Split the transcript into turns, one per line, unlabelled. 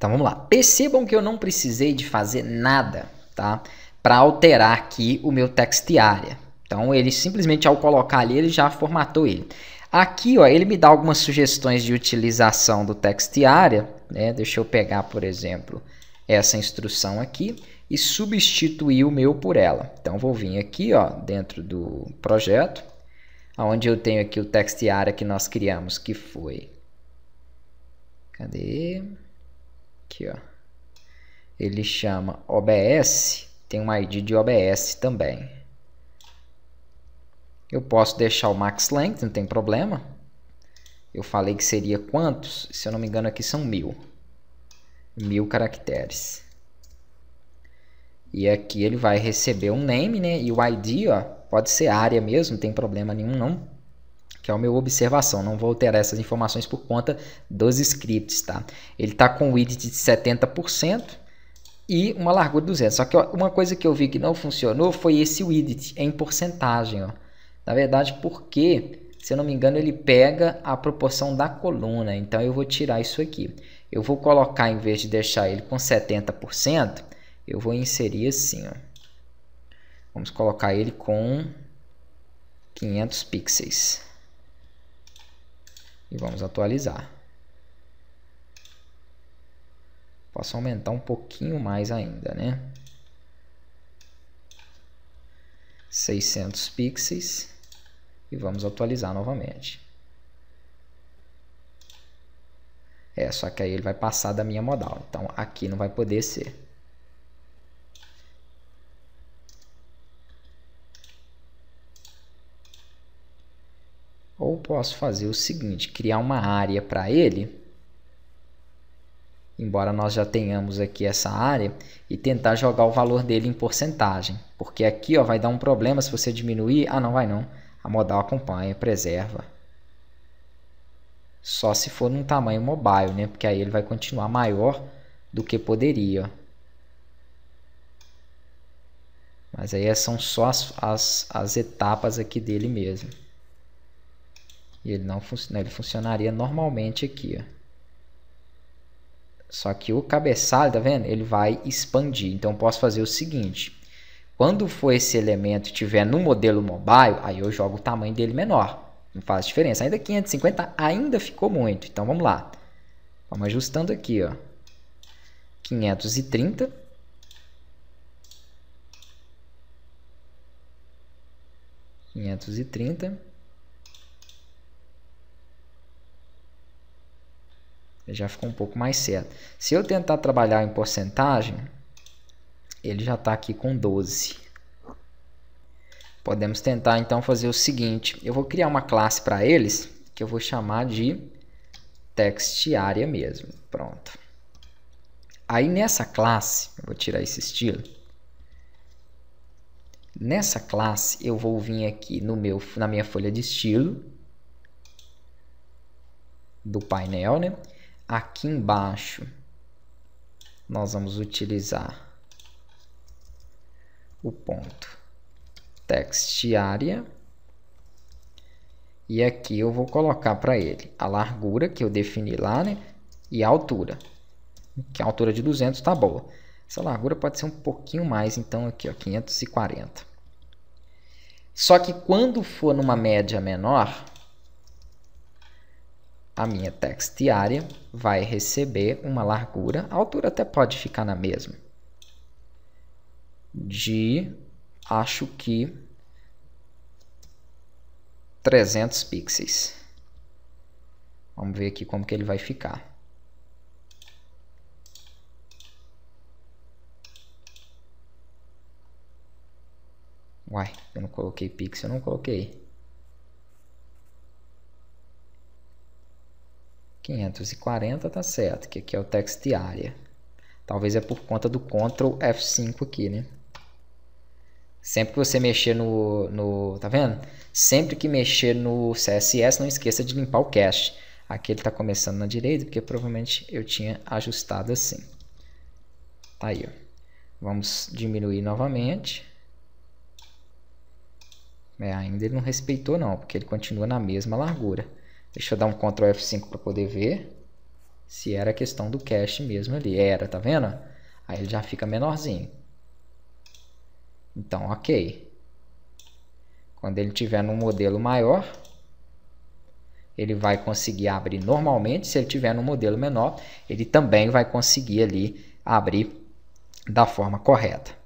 Então vamos lá. Percebam que eu não precisei de fazer nada, tá? Para alterar aqui o meu text area. Então ele simplesmente ao colocar ali, ele já formatou ele. Aqui, ó, ele me dá algumas sugestões de utilização do text area, né? Deixa eu pegar, por exemplo, essa instrução aqui e substituir o meu por ela. Então vou vir aqui, ó, dentro do projeto, onde eu tenho aqui o text area que nós criamos, que foi Cadê? Aqui, ó. Ele chama OBS, tem um ID de OBS também. Eu posso deixar o max length, não tem problema. Eu falei que seria quantos? Se eu não me engano aqui são mil. Mil caracteres. E aqui ele vai receber um name, né? E o ID, ó, pode ser área mesmo, não tem problema nenhum não. Que é meu observação, não vou alterar essas informações por conta dos scripts, tá? Ele está com o width de 70% e uma largura de 200. Só que ó, uma coisa que eu vi que não funcionou foi esse width em porcentagem, ó. Na verdade, porque, se eu não me engano, ele pega a proporção da coluna. Então, eu vou tirar isso aqui. Eu vou colocar, em vez de deixar ele com 70%, eu vou inserir assim. Ó. Vamos colocar ele com 500 pixels. E vamos atualizar. Posso aumentar um pouquinho mais ainda, né? 600 pixels e vamos atualizar novamente. É, só que aí ele vai passar da minha modal. Então aqui não vai poder ser. Ou posso fazer o seguinte, criar uma área para ele, embora nós já tenhamos aqui essa área, e tentar jogar o valor dele em porcentagem. Porque aqui ó, vai dar um problema se você diminuir. Ah, não vai não a modal acompanha, preserva. Só se for num tamanho mobile, né? Porque aí ele vai continuar maior do que poderia. Mas aí são só as, as, as etapas aqui dele mesmo. E ele não funciona, né, ele funcionaria normalmente aqui, ó. Só que o cabeçalho, tá vendo? Ele vai expandir. Então eu posso fazer o seguinte, quando for esse elemento tiver no modelo mobile, aí eu jogo o tamanho dele menor. Não faz diferença. Ainda 550 ainda ficou muito. Então vamos lá. Vamos ajustando aqui, ó. 530 530 Já ficou um pouco mais certo. Se eu tentar trabalhar em porcentagem, ele já está aqui com 12. Podemos tentar então fazer o seguinte, eu vou criar uma classe para eles, que eu vou chamar de text area mesmo, pronto. Aí nessa classe, eu vou tirar esse estilo, nessa classe eu vou vir aqui no meu, na minha folha de estilo, do painel, né? Aqui embaixo nós vamos utilizar o ponto text area e aqui eu vou colocar para ele a largura que eu defini lá, né? E a altura, que a altura de 200 tá boa. Essa largura pode ser um pouquinho mais, então aqui ó, 540. Só que quando for numa média menor, a minha text area vai receber uma largura, a altura até pode ficar na mesma, de acho que 300 pixels. Vamos ver aqui como que ele vai ficar. Uai, eu não coloquei pixel, eu não coloquei. 540 tá certo, que aqui é o text area. Talvez é por conta do Ctrl F5 aqui, né? Sempre que você mexer no, no. Tá vendo? Sempre que mexer no CSS, não esqueça de limpar o cache. Aqui ele está começando na direita, porque provavelmente eu tinha ajustado assim. Tá aí, ó. Vamos diminuir novamente. É, ainda ele não respeitou não, porque ele continua na mesma largura. Deixa eu dar um Ctrl F5 para poder ver se era questão do cache mesmo ali. Era, tá vendo? Aí ele já fica menorzinho. Então, ok. Quando ele tiver num modelo maior, ele vai conseguir abrir normalmente. Se ele tiver num modelo menor, ele também vai conseguir ali abrir da forma correta.